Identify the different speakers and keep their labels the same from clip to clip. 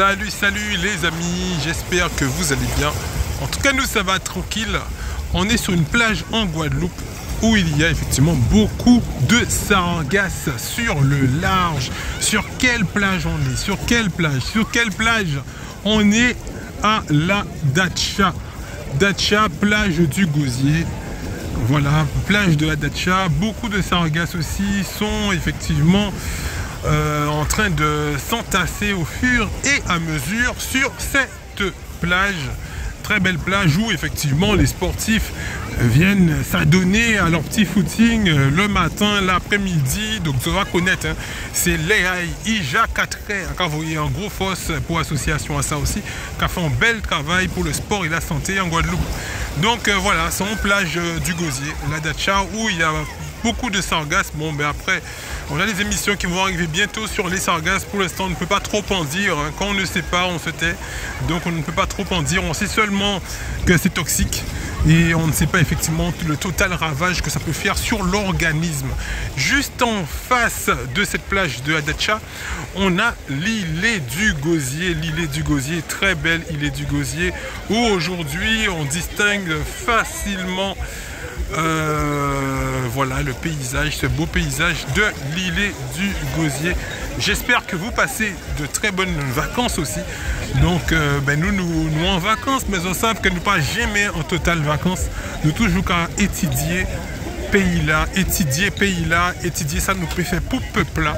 Speaker 1: Salut, salut les amis, j'espère que vous allez bien. En tout cas, nous, ça va tranquille. On est sur une plage en Guadeloupe où il y a effectivement beaucoup de sargasses sur le large. Sur quelle plage on est? Sur quelle plage? Sur quelle plage On est? À la Dacha. Dacha, plage du Gosier. Voilà, plage de la Dacha. Beaucoup de sargasses aussi sont effectivement euh, en train de s'entasser au fur et à mesure sur cette plage très belle plage où effectivement les sportifs viennent s'adonner à leur petit footing euh, le matin, l'après-midi. Donc tu vas connaître, hein, c'est Léa Ija 4 Quand vous voyez un gros force pour association à ça aussi, qui a fait un bel travail pour le sport et la santé en Guadeloupe. Donc euh, voilà, c'est en plage du Gosier, la Dacha, où il y a beaucoup de sargasses. Bon, mais après, on a des émissions qui vont arriver bientôt sur les sargasses. Pour l'instant, on ne peut pas trop en dire. Hein. Quand on ne sait pas, on se tait. Donc, on ne peut pas trop en dire. On sait seulement que c'est toxique. Et on ne sait pas effectivement le total ravage que ça peut faire sur l'organisme. Juste en face de cette plage de Adacha, on a l'îlet du Gosier. L'îlet du Gosier, très belle îlet du Gosier, où aujourd'hui on distingue facilement euh, voilà le paysage, ce beau paysage de l'îlet du Gosier. J'espère que vous passez de très bonnes vacances aussi. Donc, euh, ben nous, nous, en vacances, mais on sait que nous pas jamais en totale vacances. Nous toujours qu'à étudier pays là, étudier pays là, étudier ça nous préfère pour peuple.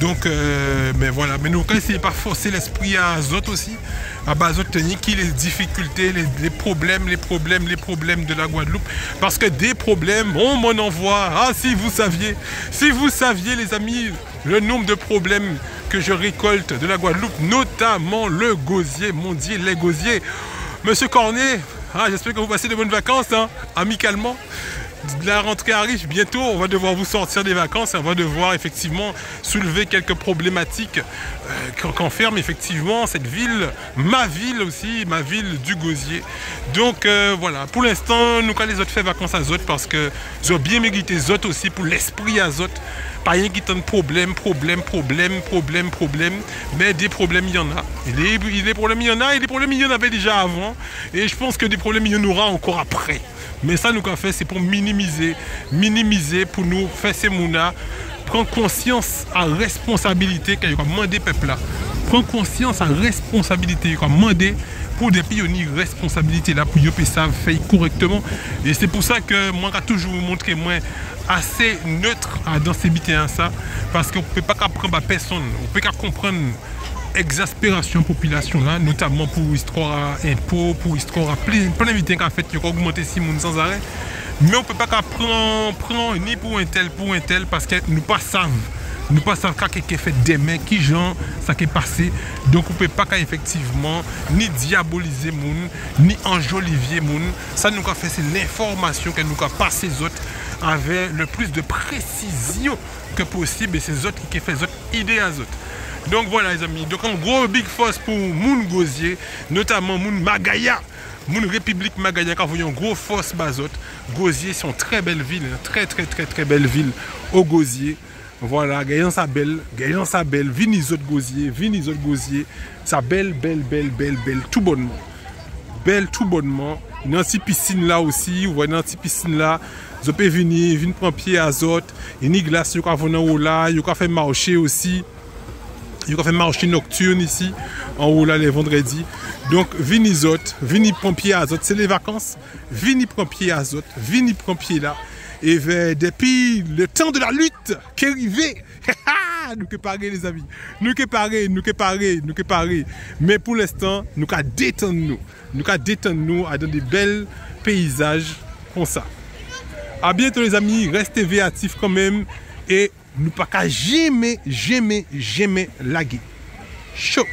Speaker 1: Donc, euh, mais voilà, mais nous, quand essayez pas forcer l'esprit à autres aussi, à de qui les difficultés, les, problèmes, les problèmes, les problèmes de la Guadeloupe. Parce que des problèmes, on m'en envoie. Ah, si vous saviez, si vous saviez, les amis, le nombre de problèmes que je récolte de la Guadeloupe, notamment le gosier, mon Dieu, les gosiers. Monsieur Cornet, ah, j'espère que vous passez de bonnes vacances, hein, amicalement la rentrée arrive bientôt, on va devoir vous sortir des vacances, on va devoir effectivement soulever quelques problématiques euh, qu'enferme effectivement cette ville, ma ville aussi, ma ville du Gosier. Donc euh, voilà, pour l'instant, nous quand les autres fait vacances à Zot parce que ont bien mérité Zot aussi pour l'esprit à Zot. Pas rien qui de problème, problème, problème, problème, problème, mais des problèmes il y en a. Il y des problèmes il y en a et des problèmes il y en avait déjà avant. Et je pense que des problèmes il y en aura encore après. Mais ça, nous, fait, c'est pour minimiser, minimiser, pour nous faire ces mounas, prendre conscience à responsabilité qu'il y a demandé peuple là. Prendre conscience à responsabilité, qu'il y a demandé pour des pionniers responsabilité là, pour que ça fait correctement. Et c'est pour ça que moi, j'ai toujours montré moi assez neutre dans ces à ça, parce qu'on ne peut pas apprendre à personne, on peut pas comprendre exaspération population là, notamment pour histoire à impôts, pour histoire à plein, d'invités qu'en fait, qui ont augmenté si sans arrêt. Mais on ne peut pas prendre, prendre ni pour un tel, pour un tel, parce que nous pas savons. Nous ne savons pas ce qui est fait demain, qui genre, ça qui est passé. Donc on ne peut pas effectivement ni diaboliser moun, ni enjolivier moun. Ça nous a fait, c'est l'information que nous a passé aux autres avec le plus de précision que possible et c'est autres qui fait autres idées à autres. Donk wala voilà, zami, donk an gro big fos pou moun gozye, notaman moun magaya. Moun republik magaya ka voyon gro fos bazot. Gozye son tre bel vil, tre tre tre tre bel vil o gozye. Wala, voilà, gayan sa bel, gayan sa bel, vini zot gozye, vini zot gozye. Sa bel, bel, bel, bel, bel, tout bonman. Bel tout bonman. Nan ti piscine la osi, wè nan ti piscine la. Zo pe vini, vini pran piye azot. Yeni glas yo ka vonan wola, yo ka fe mawche osi. Pouvez faire marcher aussi. Il y a fait marché nocturne ici, en haut là les vendredis. Donc, vini zot, vini pompier à zot, c'est les vacances. Vini pompier à zot, vini pompier là. Et depuis le temps de la lutte qui est arrivé, nous que parler les amis. Nous que parler, nous que parler, nous que parler. Mais pour l'instant, nous qu'à détendre nous. Nous qu'à détendre nous à dans des belles paysages comme ça. A bientôt les amis, restez véatifs quand même et nous pas qu'à jamais, jamais, jamais laguer. Chaud.